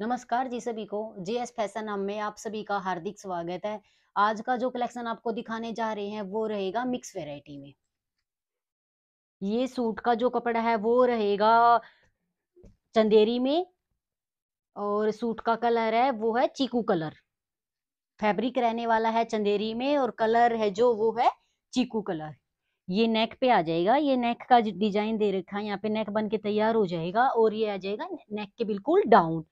नमस्कार जी सभी को। जे एस फ़ैशन नाम में आप सभी का हार्दिक स्वागत है। आज का जो कलेक्शन आपको दिखाने जा रहे हैं, वो रहेगा मिक्स वैरायटी में। ये सूट का जो कपड़ा है, वो रहेगा चंदेरी में और सूट का कलर है, वो है चीकू कलर। फैब्रिक रहने वाला है चंदेरी में और कलर है जो, वो है चीकू कलर। ये नेक पे आ जाएगा। ये नेक का डिज़ाइन दे रखा है। यहाँ पे नेक बन के तैयार हो जाएगा और ये आ जाएगा नेक के बिल्कुल डाउन।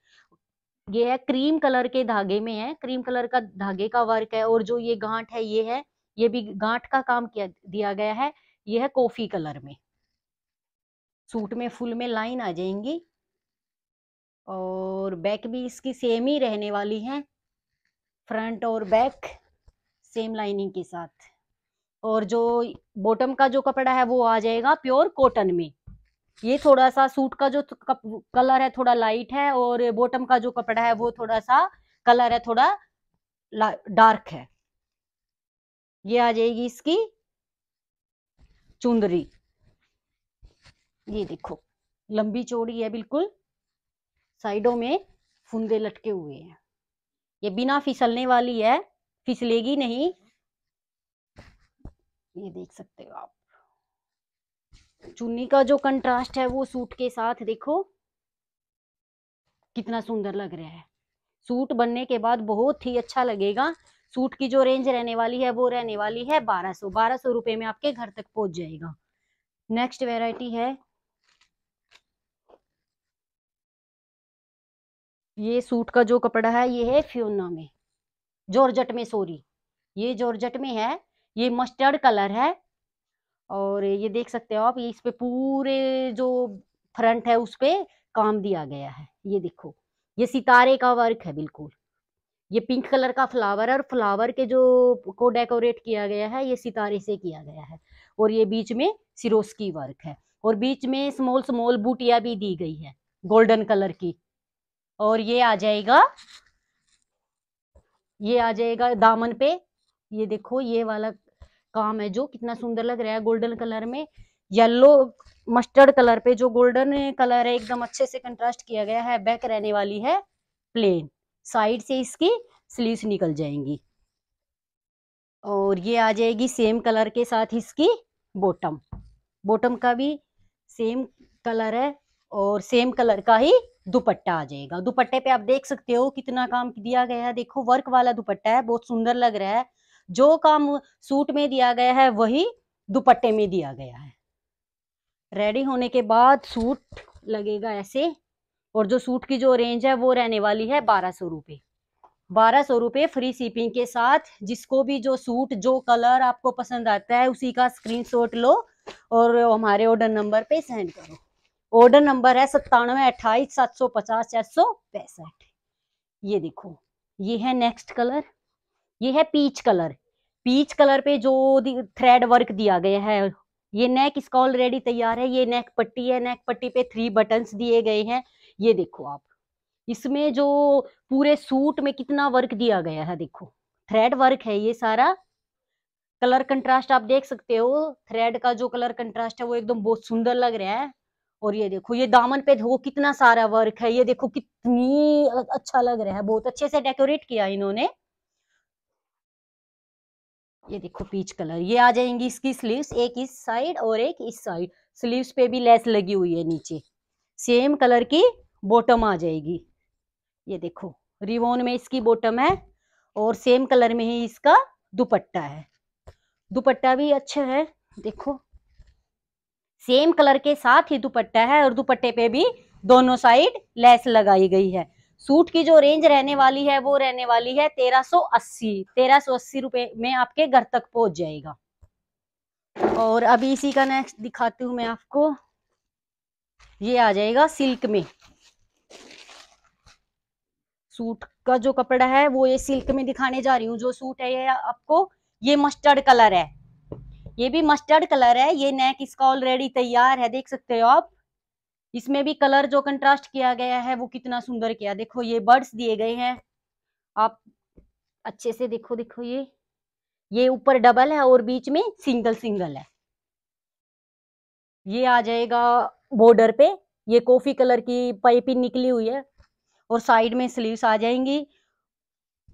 ये है क्रीम कलर के धागे में है क्रीम कलर का धागे का वर्क है और जो ये गांठ है, ये है, ये भी गांठ का काम किया, दिया गया है, ये है कॉफ़ी कलर में। सूट में फुल में लाइन आ जाएँगी और बैक भी इसकी सेम ही रहने वाली है फ्रंट और बैक सेम लाइनिंग के साथ। और जो बॉटम का जो कपड़ा है, वो आ जाएगा प्योर कॉटन में। ये थोड़ा सा सूट का जो कलर है थोड़ा लाइट है और बॉटम का जो कपड़ा है वो थोड़ा सा कलर है थोड़ा डार्क है। ये आ जाएगी इसकी चुंदरी ये देखो, लंबी चौड़ी है बिल्कुल। साइडों में फुंदे लटके हुए हैं। ये बिना फिसलने वाली है, फिसलेगी नहीं। ये देख सकते हो आप। चुन्नी का जो कंट्रास्ट है वो सूट के साथ देखो। कितना सुंदर लग रहा है। सूट बनने के बाद बहुत ही अच्छा लगेगा। सूट की जो रेंज रहने वाली है वो रहने वाली है बारह सौ। बारह सौ रुपए में आपके घर तक पहुँच जाएगा। नेक्स्ट वेराइटी है। ये सूट का जो कपड़ा है, ये है फ्योना में। जॉर्जट में सॉरी ये जॉर्जट में है। ये मस्टर्ड कलर है। और ये देख सकते हो आप, ये इस पे पूरे जो फ्रंट है उस पे काम दिया गया है। ये देखो, ये सितारे का वर्क है बिल्कुल। ये पिंक कलर का फ्लावर और फ्लावर के जो को डेकोरेट किया गया है, ये सितारे से किया गया है। और ये बीच में सिरोस्की वर्क है और बीच में स्मॉल स्मॉल बूटिया भी दी गई है गोल्डन कलर की। और ये आ जाएगा, ये आ जाएगा दामन पे। ये देखो, ये वाला काम है, जो कितना सुंदर लग रहा है गोल्डन कलर में। येलो मस्टर्ड कलर पे, जो गोल्डन कलर है, एकदम अच्छे से कंट्रास्ट किया गया है, बैक रहने वाली है प्लेन। साइड से इसकी स्लीव्स निकल जाएँगी। और ये आ जाएगी सेम कलर के साथ इसकी बॉटम। बॉटम का भी सेम कलर है और सेम कलर का ही दुपट्टा आ जाएगा। दुपट्टे पे आप देख सकते हो कितना काम दिया गया है। देखो, वर्क वाला दुपट्टा है, बहुत सुंदर लग रहा है। जो काम सूट में दिया गया है, वही दुपट्टे में दिया गया है। रेडी होने के बाद सूट लगेगा ऐसे, और जो सूट की जो रेंज है, वो रहने वाली है बारह सौ रुपये बारह सौ रुपये फ्री सीपिंग के साथ, जिसको भी जो सूट, जो कलर आपको पसंद आता है, उसी का स्क्रीनशॉट लो और हमारे ऑर्डर नंबर पे सेंड करो। ऑर्डर नंबर है सत्तानवे अट्ठाईस, सात सौ पचास, चार सौ पैंसठ। ये देखो, ये है नेक्स्ट कलर ये है पीच कलर पीच कलर पे जो थ्रेड वर्क दिया गया है, ये नेक इसका ऑलरेडी तैयार है, ये नेक पट्टी है नेक पट्टी पे थ्री बटन्स दिए गए हैं, ये देखो आप. इसमें जो पूरे सूट में कितना वर्क दिया गया है, देखो. थ्रेड वर्क है ये सारा. कलर कंट्रास्ट आप देख सकते हो. थ्रेड का जो कलर कंट्रास्ट है, वो एकदम बहुत सुंदर लग रहा है. और ये देखो, ये दामन पे देखो कितना सारा वर्क है. ये देखो कितनी अच्छा लग रहा है. बहुत अच्छे से डेकोरेट किया इन्होंने. ये देखो पीच कलर ये आ जाएँगी इसकी स्लीव्स एक इस साइड और एक इस साइड स्लीव्स पे भी लेस लगी हुई है नीचे. सेम कलर की बॉटम आ जाएगी. ये देखो रिवोन में इसकी बॉटम है और सेम कलर में ही इसका दुपट्टा है. दुपट्टा भी अच्छा है, देखो. सेम कलर के साथ ही दुपट्टा है और दुपट्टे पे भी दोनों साइड लेस लगाई गई है. सूट की जो रेंज रहने वाली है, वो रहने वाली है तेरह सो अस्सी। तेरह सो अस्सी रुपए में आपके घर तक पहुँच जाएगा। और अभी इसी का नेक्स्ट दिखाती हूँ मैं आपको। ये आ जाएगा सिल्क में। सूट का जो कपड़ा है, वो ये सिल्क में दिखाने जा रही हूँ। जो सूट है ये आपको, ये मस्टर्ड कलर है। ये भी मस्टर्ड कलर है। ये नेक इसका ऑलरेडी तैयार है, देख सकते हो आप। इसमें भी कलर जो कंट्रास्ट किया गया है, वो कितना सुंदर किया। देखो, ये बर्ड्स दिए गए हैं। आप अच्छे से देखो देखो ये। ये ऊपर डबल है और बीच में सिंगल सिंगल है। ये आ जाएगा बॉर्डर पे। ये कॉफ़ी कलर की पाइपिंग निकली हुई है और साइड में स्लीव्स आ जाएँगी।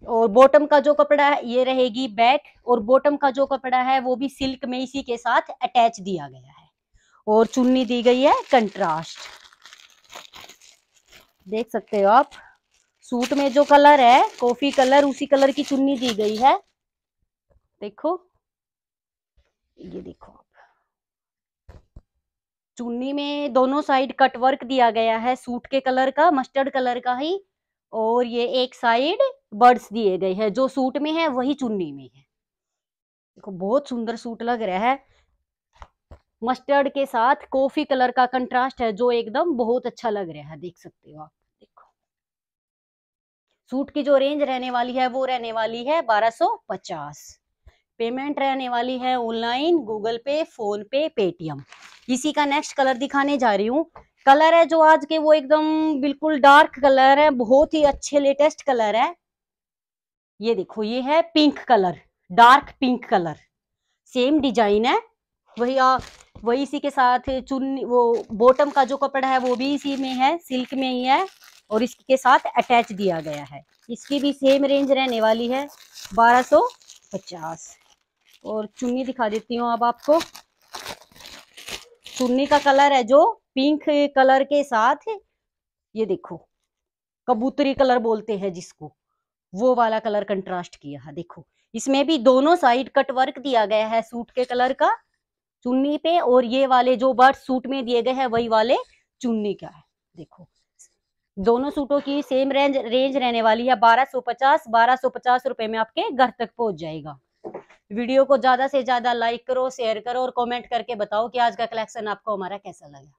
और बॉटम का जो कपड़ा है, ये रहेगी बैक। और बॉटम का जो कपड़ा है, वो भी सिल्क में इसी के साथ अटैच दिया गया है। और चुन्नी दी गई है कंट्रास्ट। देख सकते हो आप, सूट में जो कलर है, कॉफ़ी कलर, उसी कलर की चुन्नी दी गई है। देखो, ये देखो आप। चुन्नी में दोनों साइड कट वर्क दिया गया है, सूट के कलर का, मस्टर्ड कलर का ही, और ये एक साइड बर्ड्स दिए गए हैं, जो सूट में है, वही चुन्नी में है। देखो, बहुत सुंदर सूट लग रहा है। मस्टर्ड के साथ कॉफ़ी कलर का कंट्रास्ट है, जो एकदम बहुत अच्छा लग रहा है, देख सकते हो आप। देखो। सूट की जो रेंज रहने वाली है, वो रहने वाली है 1250 पेमेंट रहने वाली है online Google Pay PhonePe Paytm इसी का नेक्स्ट कलर दिखाने जा रही हूँ। कलर है जो आज के, वो एकदम बिल्कुल डार्क कलर है, बहुत ही अच्छे लेटेस्ट कलर है। ये देखो, ये है pink colour dark pink colour same design है। वही वही इसी के साथ चुन्नी वो बॉटम का जो कपड़ा है, वो भी इसी में है सिल्क में ही है और इसके साथ अटैच दिया गया है। इसकी भी सेम रेंज रहने वाली है 1250 और चुन्नी दिखा देती हूँ अब आपको। चुन्नी का कलर है जो पिंक कलर के साथ, ये देखो, कबूतरी कलर बोलते हैं जिसको, वो वाला कलर कंट्रास्ट किया है, देखो। इसमें भी दोनों साइड कट वर्क दिया गया है सूट के कलर का। चुन्नी पे और ये वाले जो बर्ड सूट में दिए गए हैं, वही वाले चुन्नी का है। देखो, दोनों सूटों की सेम रेंज रेंज रहने वाली है। बारह सौ पचास, बारह सौ पचास रुपए में आपके घर तक पहुँच जाएगा। वीडियो को ज़्यादा से ज़्यादा लाइक करो शेयर करो और कमेंट करके बताओ कि आज का कलेक्शन आपको हमारा कैसा लगा।